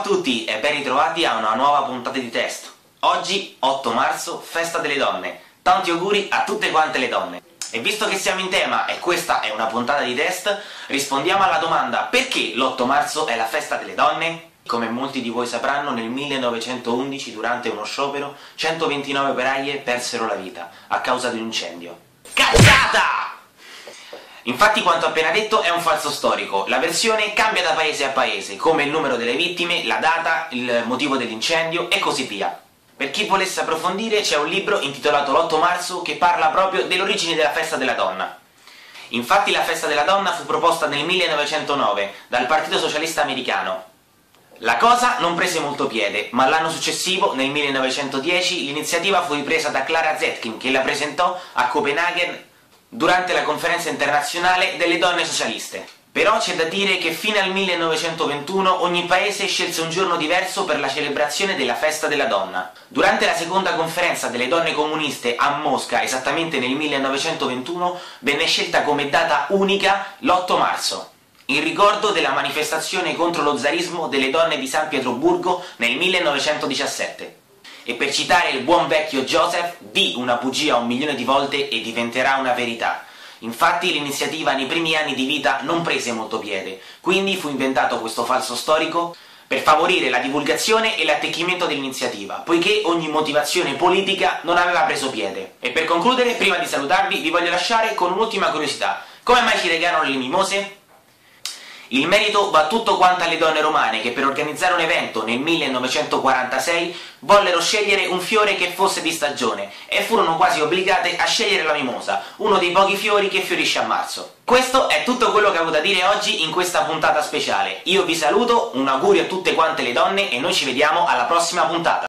tutti e ben ritrovati a una nuova puntata di test. Oggi, 8 marzo, festa delle donne. Tanti auguri a tutte quante le donne. E visto che siamo in tema e questa è una puntata di test, rispondiamo alla domanda perché l'8 marzo è la festa delle donne? Come molti di voi sapranno, nel 1911, durante uno sciopero, 129 operaie persero la vita a causa di un incendio. Cazzata! Infatti quanto appena detto è un falso storico, la versione cambia da paese a paese, come il numero delle vittime, la data, il motivo dell'incendio e così via. Per chi volesse approfondire c'è un libro intitolato L'8 marzo che parla proprio dell'origine della festa della donna. Infatti la festa della donna fu proposta nel 1909 dal Partito Socialista Americano. La cosa non prese molto piede, ma l'anno successivo, nel 1910, l'iniziativa fu ripresa da Clara Zetkin che la presentò a Copenaghen durante la conferenza internazionale delle donne socialiste. Però c'è da dire che fino al 1921 ogni paese scelse un giorno diverso per la celebrazione della festa della donna. Durante la seconda conferenza delle donne comuniste a Mosca, esattamente nel 1921, venne scelta come data unica l'8 marzo, in ricordo della manifestazione contro lo zarismo delle donne di San Pietroburgo nel 1917 e per citare il buon vecchio Joseph, di una bugia un milione di volte e diventerà una verità. Infatti l'iniziativa nei primi anni di vita non prese molto piede, quindi fu inventato questo falso storico per favorire la divulgazione e l'attecchimento dell'iniziativa, poiché ogni motivazione politica non aveva preso piede. E per concludere, prima di salutarvi, vi voglio lasciare con un'ultima curiosità. Come mai ci regalano le mimose? Il merito va tutto quanto alle donne romane che per organizzare un evento nel 1946 vollero scegliere un fiore che fosse di stagione e furono quasi obbligate a scegliere la mimosa, uno dei pochi fiori che fiorisce a marzo. Questo è tutto quello che avevo da dire oggi in questa puntata speciale. Io vi saluto, un augurio a tutte quante le donne e noi ci vediamo alla prossima puntata.